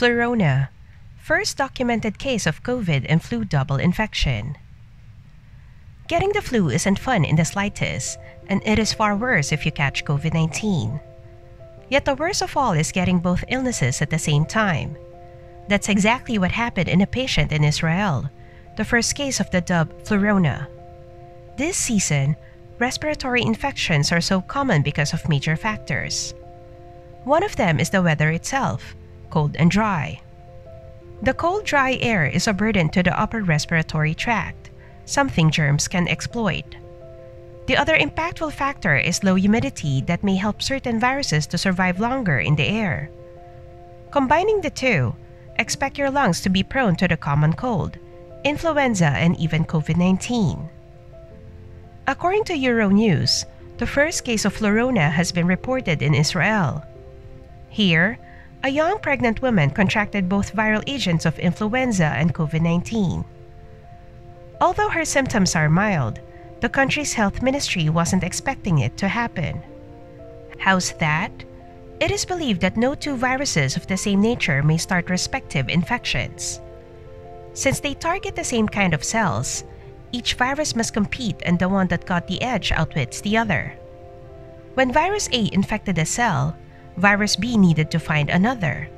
Flurona, first documented case of COVID and flu double infection. Getting the flu isn't fun in the slightest, and it is far worse if you catch COVID 19. Yet the worst of all is getting both illnesses at the same time. That's exactly what happened in a patient in Israel, the first case of the dub Flurona. This season, respiratory infections are so common because of major factors. One of them is the weather itself, cold and dry. The cold, dry air is a burden to the upper respiratory tract, something germs can exploit. The other impactful factor is low humidity that may help certain viruses to survive longer in the air. Combining the two, expect your lungs to be prone to the common cold, influenza, and even COVID 19. According to Euronews, the first case of flurona has been reported in Israel. Here, a young pregnant woman contracted both viral agents of influenza and COVID 19. Although her symptoms are mild, the country's health ministry wasn't expecting it to happen. How's that? It is believed that no two viruses of the same nature may start respective infections. Since they target the same kind of cells, each virus must compete and the one that got the edge outwits the other. When virus A infected a cell, virus B needed to find another.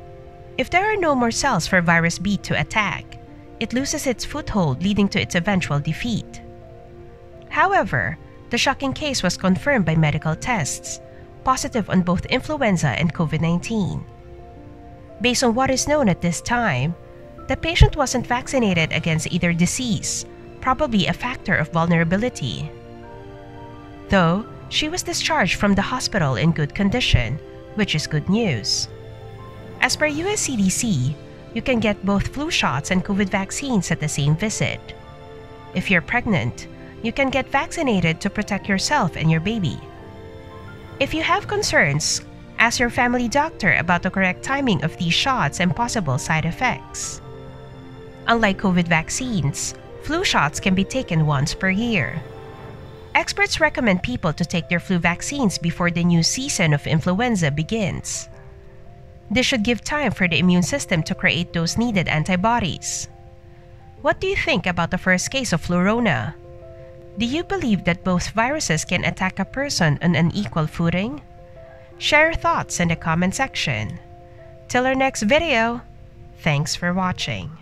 If there are no more cells for virus B to attack, it loses its foothold, leading to its eventual defeat. However, the shocking case was confirmed by medical tests, positive on both influenza and COVID 19. Based on what is known at this time, the patient wasn't vaccinated against either disease, probably a factor of vulnerability. Though, she was discharged from the hospital in good condition, which is good news. As per US CDC, you can get both flu shots and COVID vaccines at the same visit. If you're pregnant, you can get vaccinated to protect yourself and your baby. If you have concerns, ask your family doctor about the correct timing of these shots and possible side effects. Unlike COVID vaccines, flu shots can be taken once per year. Experts recommend people to take their flu vaccines before the new season of influenza begins. This should give time for the immune system to create those needed antibodies. What do you think about the first case of flurona? Do you believe that both viruses can attack a person on an equal footing? Share your thoughts in the comment section. Till our next video, thanks for watching.